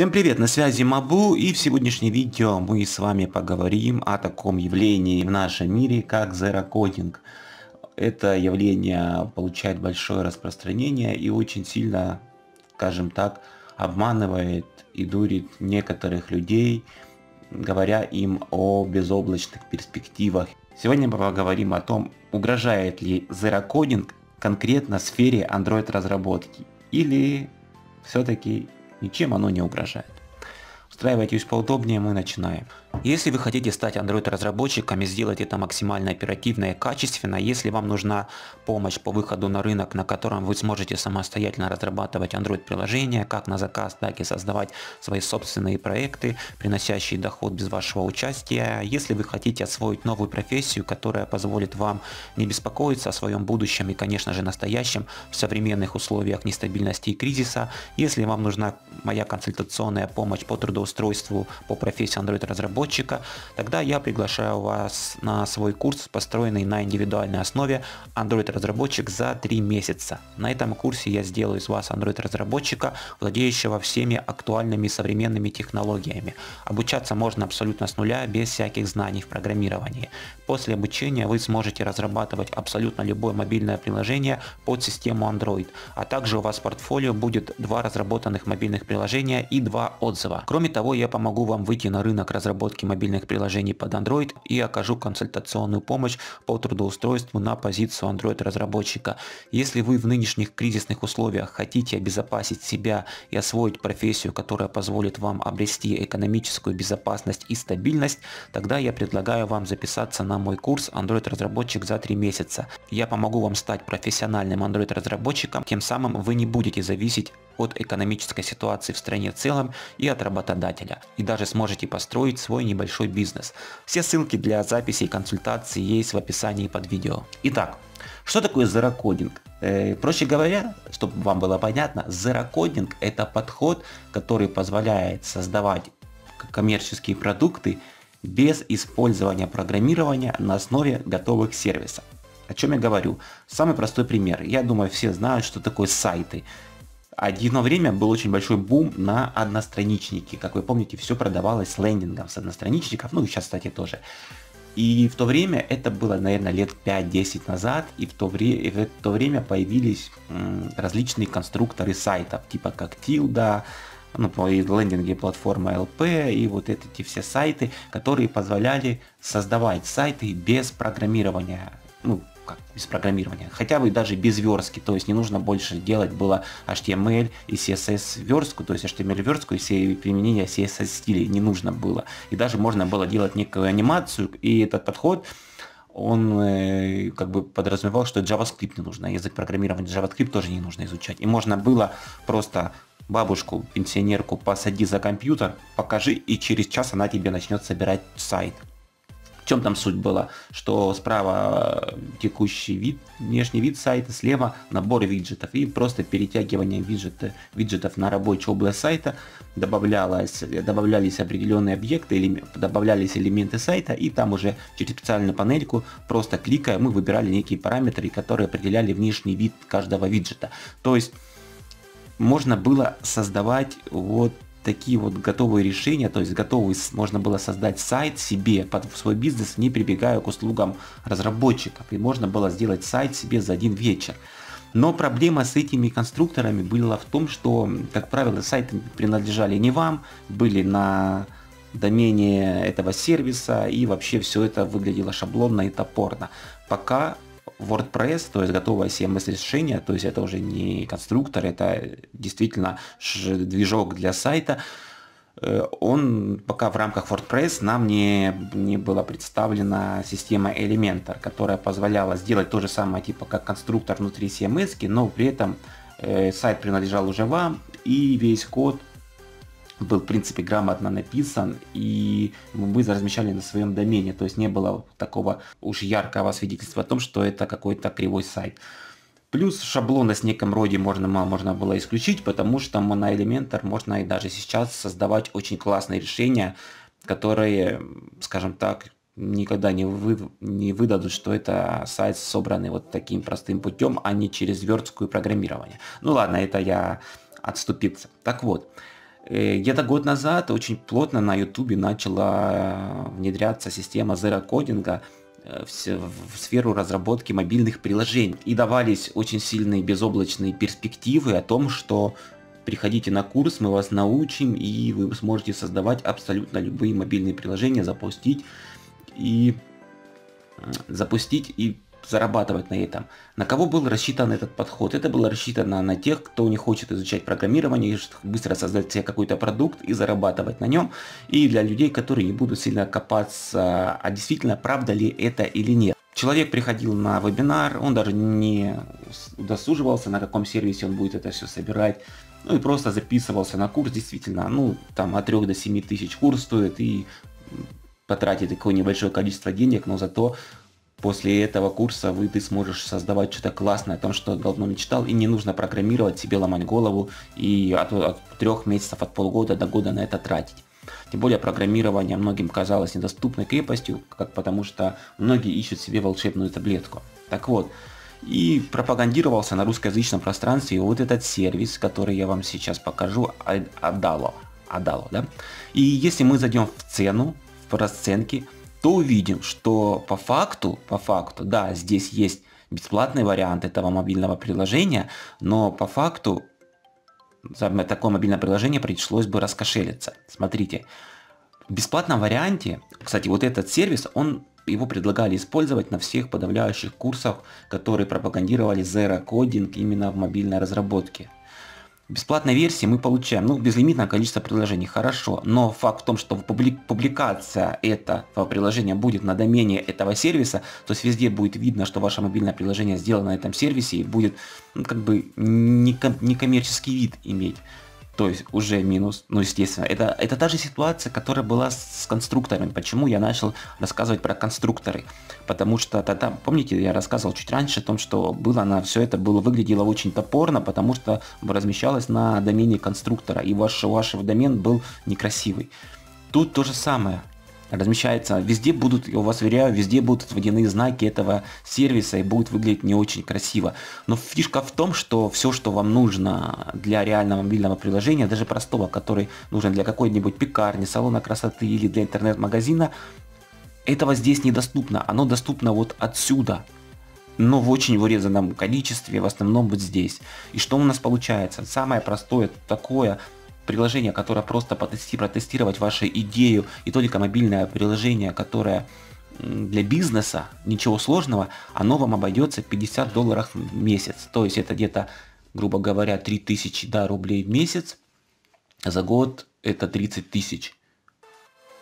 Всем привет, на связи Мабу и в сегодняшнем видео мы с вами поговорим о таком явлении в нашем мире, как зерокодинг. Это явление получает большое распространение и очень сильно, скажем так, обманывает и дурит некоторых людей, говоря им о безоблачных перспективах. Сегодня мы поговорим о том, угрожает ли зерокодинг конкретно сфере Android разработки или все-таки ничем оно не угрожает. Устраивайтесь поудобнее, мы начинаем. Если вы хотите стать Android разработчиком и сделать это максимально оперативно и качественно, если вам нужна помощь по выходу на рынок, на котором вы сможете самостоятельно разрабатывать Android приложения, как на заказ, так и создавать свои собственные проекты, приносящие доход без вашего участия, если вы хотите освоить новую профессию, которая позволит вам не беспокоиться о своем будущем и, конечно же, настоящем в современных условиях нестабильности и кризиса, если вам нужна моя консультационная помощь по трудоустройству по профессии Android разработчика, тогда я приглашаю вас на свой курс, построенный на индивидуальной основе Android разработчик за 3 месяца. На этом курсе я сделаю из вас Android разработчика, владеющего всеми актуальными современными технологиями. Обучаться можно абсолютно с нуля, без всяких знаний в программировании. После обучения вы сможете разрабатывать абсолютно любое мобильное приложение под систему Android, а также у вас в портфолио будет два разработанных мобильных приложения и два отзыва. Кроме того, я помогу вам выйти на рынок разработки разработки мобильных приложений под Android и окажу консультационную помощь по трудоустройству на позицию Android разработчика. Если вы в нынешних кризисных условиях хотите обезопасить себя и освоить профессию, которая позволит вам обрести экономическую безопасность и стабильность, тогда я предлагаю вам записаться на мой курс Android разработчик за 3 месяца. Я помогу вам стать профессиональным Android разработчиком, тем самым вы не будете зависеть от экономической ситуации в стране в целом и от работодателя. И даже сможете построить свой небольшой бизнес. Все ссылки для записи и консультаций есть в описании под видео. Итак, что такое зерокодинг? Э, проще говоря, чтобы вам было понятно, зерокодинг это подход, который позволяет создавать коммерческие продукты без использования программирования на основе готовых сервисов. О чем я говорю? Самый простой пример. Я думаю, все знают, что такое сайты. Одно время был очень большой бум на одностраничники. Как вы помните, все продавалось с лендингом с одностраничников, ну и сейчас, кстати, тоже. И в то время, это было, наверное, лет 5-10 назад, и в то, вре- в то время появились различные конструкторы сайтов, типа как Tilda, ну, и лендинги платформы LP, и вот эти все сайты, которые позволяли создавать сайты без программирования, ну, как без программирования, хотя бы даже без верстки, то есть не нужно больше делать было HTML и CSS верстку, то есть HTML верстку и все применение CSS стилей не нужно было. И даже можно было делать некую анимацию, и этот подход он э, как бы подразумевал, что JavaScript не нужно, язык программирования JavaScript тоже не нужно изучать. И можно было просто бабушку, пенсионерку посади за компьютер, покажи, и через час она тебе начнет собирать сайт чем там суть была? Что справа э, текущий вид, внешний вид сайта, слева набор виджетов и просто перетягивание виджета, виджетов на рабочую область сайта добавлялось, добавлялись определенные объекты, или, добавлялись элементы сайта и там уже через специальную панельку просто кликая мы выбирали некие параметры, которые определяли внешний вид каждого виджета. То есть можно было создавать вот такие вот готовые решения, то есть готовый можно было создать сайт себе под свой бизнес, не прибегая к услугам разработчиков. И можно было сделать сайт себе за один вечер. Но проблема с этими конструкторами была в том, что, как правило, сайты принадлежали не вам, были на домене этого сервиса, и вообще все это выглядело шаблонно и топорно. Пока WordPress, то есть готовое CMS решение, то есть это уже не конструктор, это действительно движок для сайта, э, он пока в рамках WordPress нам не, не была представлена система Elementor, которая позволяла сделать то же самое типа как конструктор внутри CMS, но при этом э, сайт принадлежал уже вам и весь код был, в принципе, грамотно написан, и мы размещали на своем домене, то есть не было такого уж яркого свидетельства о том, что это какой-то кривой сайт. Плюс шаблоны с неком роде можно, можно было исключить, потому что на Elementor можно и даже сейчас создавать очень классные решения, которые, скажем так, никогда не, вы, не выдадут, что это сайт собранный вот таким простым путем, а не через верстку и программирование. Ну ладно, это я отступился. Так вот, где-то год назад очень плотно на YouTube начала внедряться система зерокодинга э, в сферу разработки мобильных приложений. И давались очень сильные безоблачные перспективы о том, что приходите на курс, мы вас научим, и вы сможете создавать абсолютно любые мобильные приложения, запустить и запустить и зарабатывать на этом. На кого был рассчитан этот подход? Это было рассчитано на тех, кто не хочет изучать программирование, быстро создать себе какой-то продукт и зарабатывать на нем. И для людей, которые не будут сильно копаться, а действительно правда ли это или нет. Человек приходил на вебинар, он даже не удосуживался, на каком сервисе он будет это все собирать. Ну и просто записывался на курс, действительно, ну там от 3 до 7 тысяч курс стоит и потратить такое небольшое количество денег, но зато после этого курса вы ты сможешь создавать что-то классное, о том, что давно мечтал, и не нужно программировать себе, ломать голову и от, от трех месяцев, от полгода до года на это тратить. Тем более программирование многим казалось недоступной крепостью, как потому что многие ищут себе волшебную таблетку. Так вот, и пропагандировался на русскоязычном пространстве вот этот сервис, который я вам сейчас покажу, Адало. Адало, да? И если мы зайдем в цену, в расценки, то увидим, что по факту, по факту, да, здесь есть бесплатный вариант этого мобильного приложения, но по факту за такое мобильное приложение пришлось бы раскошелиться. Смотрите, в бесплатном варианте, кстати, вот этот сервис, он его предлагали использовать на всех подавляющих курсах, которые пропагандировали Zero Coding именно в мобильной разработке бесплатной версии мы получаем, ну, безлимитное количество приложений, хорошо, но факт в том, что публикация этого приложения будет на домене этого сервиса, то есть везде будет видно, что ваше мобильное приложение сделано на этом сервисе и будет, ну, как бы, некоммерческий вид иметь то есть уже минус, ну естественно. Это, это та же ситуация, которая была с конструкторами. Почему я начал рассказывать про конструкторы? Потому что тогда, помните, я рассказывал чуть раньше о том, что было на все это было выглядело очень топорно, потому что размещалось на домене конструктора, и ваш, ваш домен был некрасивый. Тут то же самое размещается, везде будут, я вас уверяю, везде будут водяные знаки этого сервиса и будут выглядеть не очень красиво. Но фишка в том, что все, что вам нужно для реального мобильного приложения, даже простого, который нужен для какой-нибудь пекарни, салона красоты или для интернет-магазина, этого здесь недоступно. Оно доступно вот отсюда, но в очень вырезанном количестве, в основном вот здесь. И что у нас получается? Самое простое такое приложение, которое просто потести, протестировать вашу идею, и только мобильное приложение, которое для бизнеса, ничего сложного, оно вам обойдется 50 долларов в месяц. То есть это где-то, грубо говоря, 3000 да, рублей в месяц. За год это 30 тысяч.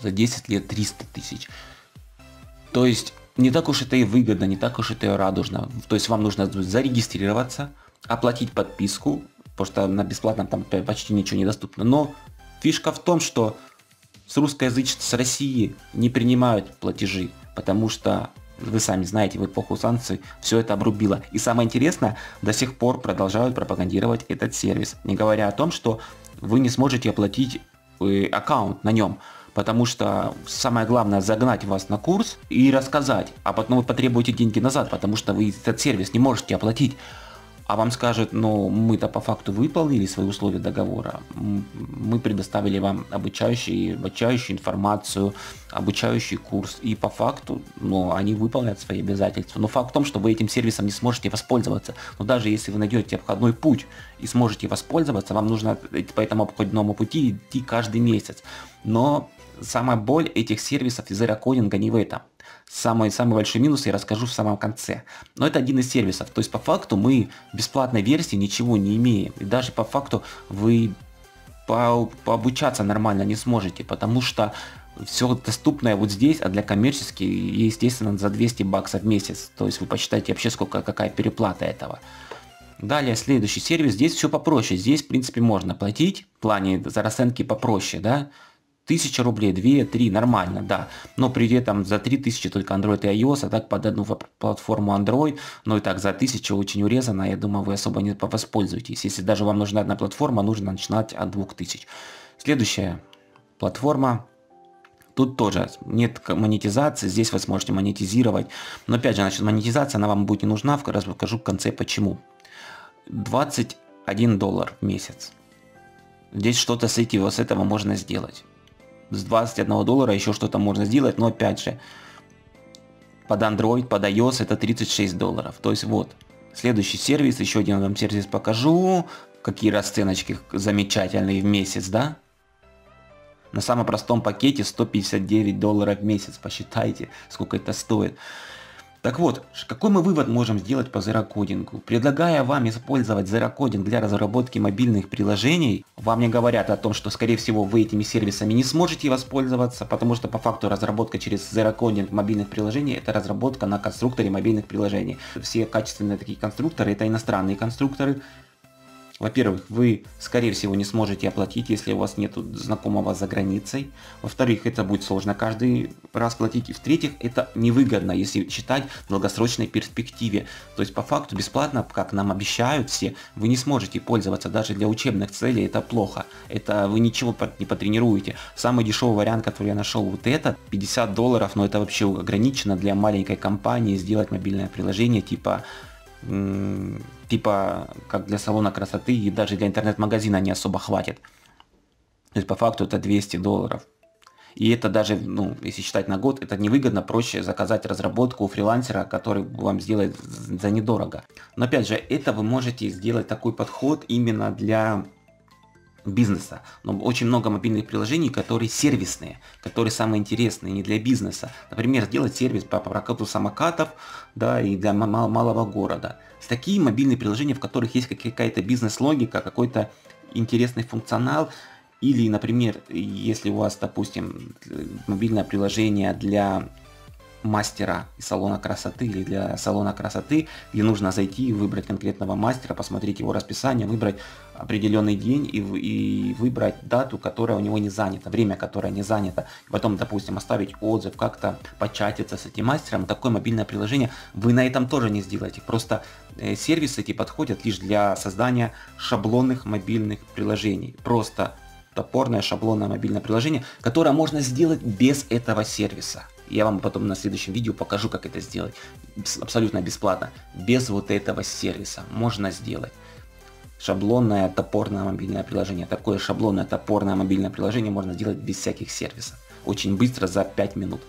За 10 лет 300 тысяч. То есть не так уж это и выгодно, не так уж это и радужно. То есть вам нужно зарегистрироваться, оплатить подписку, потому что на бесплатном там почти ничего не доступно. Но фишка в том, что с русскоязычных, с России не принимают платежи, потому что вы сами знаете, в эпоху санкций все это обрубило. И самое интересное, до сих пор продолжают пропагандировать этот сервис, не говоря о том, что вы не сможете оплатить э, аккаунт на нем, потому что самое главное загнать вас на курс и рассказать, а потом вы потребуете деньги назад, потому что вы этот сервис не можете оплатить а вам скажут, ну мы-то по факту выполнили свои условия договора, мы предоставили вам обучающий, обучающую информацию, обучающий курс, и по факту, ну, они выполнят свои обязательства. Но факт в том, что вы этим сервисом не сможете воспользоваться. Но даже если вы найдете обходной путь и сможете воспользоваться, вам нужно по этому обходному пути идти каждый месяц. Но самая боль этих сервисов из зерокодинга не в этом. Самый, самый большой минус я расскажу в самом конце. Но это один из сервисов. То есть по факту мы бесплатной версии ничего не имеем. И даже по факту вы по, пообучаться нормально не сможете, потому что все доступное вот здесь, а для коммерчески, естественно, за 200 баксов в месяц. То есть вы посчитайте вообще, сколько, какая переплата этого. Далее, следующий сервис, здесь все попроще. Здесь, в принципе, можно платить в плане за расценки попроще, да. Тысяча рублей, две, три, нормально, да. Но при этом за 3000 только Android и iOS, а так под одну платформу Android, ну и так за 1000 очень урезано, я думаю, вы особо не воспользуетесь. Если даже вам нужна одна платформа, нужно начинать от 2000. Следующая платформа Тут тоже нет монетизации, здесь вы сможете монетизировать. Но опять же, значит, монетизация, она вам будет не нужна, расскажу в конце почему. 21 доллар в месяц. Здесь что-то с, этого, с этого можно сделать. С 21 доллара еще что-то можно сделать, но опять же, под Android, под iOS это 36 долларов. То есть вот, следующий сервис, еще один вам сервис покажу. Какие расценочки замечательные в месяц, да? На самом простом пакете 159 долларов в месяц, посчитайте, сколько это стоит. Так вот, какой мы вывод можем сделать по зерокодингу? Предлагая вам использовать зерокодинг для разработки мобильных приложений, вам не говорят о том, что скорее всего вы этими сервисами не сможете воспользоваться, потому что по факту разработка через зерокодинг мобильных приложений это разработка на конструкторе мобильных приложений. Все качественные такие конструкторы это иностранные конструкторы, во-первых, вы, скорее всего, не сможете оплатить, если у вас нет знакомого за границей. Во-вторых, это будет сложно каждый раз платить. И в-третьих, это невыгодно, если считать в долгосрочной перспективе. То есть, по факту, бесплатно, как нам обещают все, вы не сможете пользоваться даже для учебных целей. Это плохо. Это вы ничего не потренируете. Самый дешевый вариант, который я нашел, вот это, 50 долларов, но это вообще ограничено для маленькой компании сделать мобильное приложение типа типа как для салона красоты и даже для интернет-магазина не особо хватит. То есть по факту это 200 долларов. И это даже, ну, если считать на год, это невыгодно, проще заказать разработку у фрилансера, который вам сделает за недорого. Но опять же, это вы можете сделать такой подход именно для бизнеса. Но очень много мобильных приложений, которые сервисные, которые самые интересные, не для бизнеса. Например, сделать сервис по прокату самокатов да, и для мал малого города. Такие мобильные приложения, в которых есть какая-то бизнес-логика, какой-то интересный функционал, или, например, если у вас, допустим, мобильное приложение для мастера из салона красоты или для салона красоты, где нужно зайти, выбрать конкретного мастера, посмотреть его расписание, выбрать определенный день и, и выбрать дату, которая у него не занята, время, которое не занято. Потом, допустим, оставить отзыв, как-то початиться с этим мастером. Такое мобильное приложение вы на этом тоже не сделаете. Просто э, сервисы эти подходят лишь для создания шаблонных мобильных приложений. Просто топорное шаблонное мобильное приложение, которое можно сделать без этого сервиса. Я вам потом на следующем видео покажу, как это сделать. Абсолютно бесплатно. Без вот этого сервиса можно сделать. Шаблонное топорное мобильное приложение. Такое шаблонное топорное мобильное приложение можно сделать без всяких сервисов. Очень быстро, за 5 минут.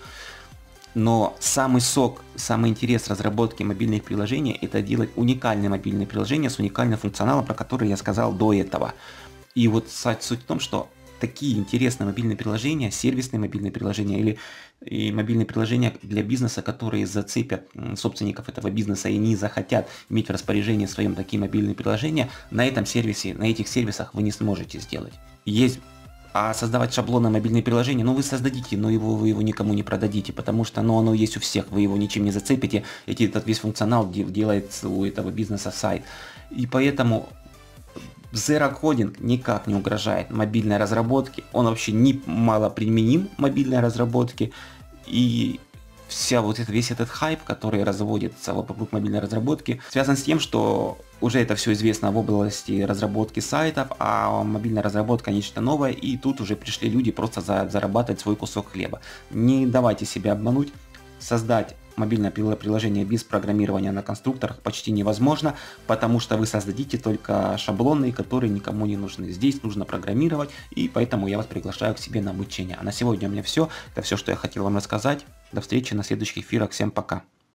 Но самый сок, самый интерес разработки мобильных приложений это делать уникальные мобильные приложения с уникальным функционалом, про который я сказал до этого. И вот суть в том, что такие интересные мобильные приложения, сервисные мобильные приложения или и мобильные приложения для бизнеса, которые зацепят собственников этого бизнеса и не захотят иметь в распоряжении своем такие мобильные приложения, на этом сервисе, на этих сервисах вы не сможете сделать. Есть а создавать шаблоны мобильные приложения, ну вы создадите, но его, вы его никому не продадите, потому что ну, оно есть у всех, вы его ничем не зацепите, эти, этот весь функционал делает у этого бизнеса сайт. И поэтому Zero Coding никак не угрожает мобильной разработке, он вообще не мало применим мобильной разработке, и вся вот это, весь этот хайп, который разводится вокруг мобильной разработки, связан с тем, что уже это все известно в области разработки сайтов, а мобильная разработка нечто новое, и тут уже пришли люди просто за, зарабатывать свой кусок хлеба. Не давайте себя обмануть, создать мобильное приложение без программирования на конструкторах почти невозможно, потому что вы создадите только шаблоны, которые никому не нужны. Здесь нужно программировать, и поэтому я вас приглашаю к себе на обучение. А на сегодня у меня все. Это все, что я хотел вам рассказать. До встречи на следующих эфирах. Всем пока.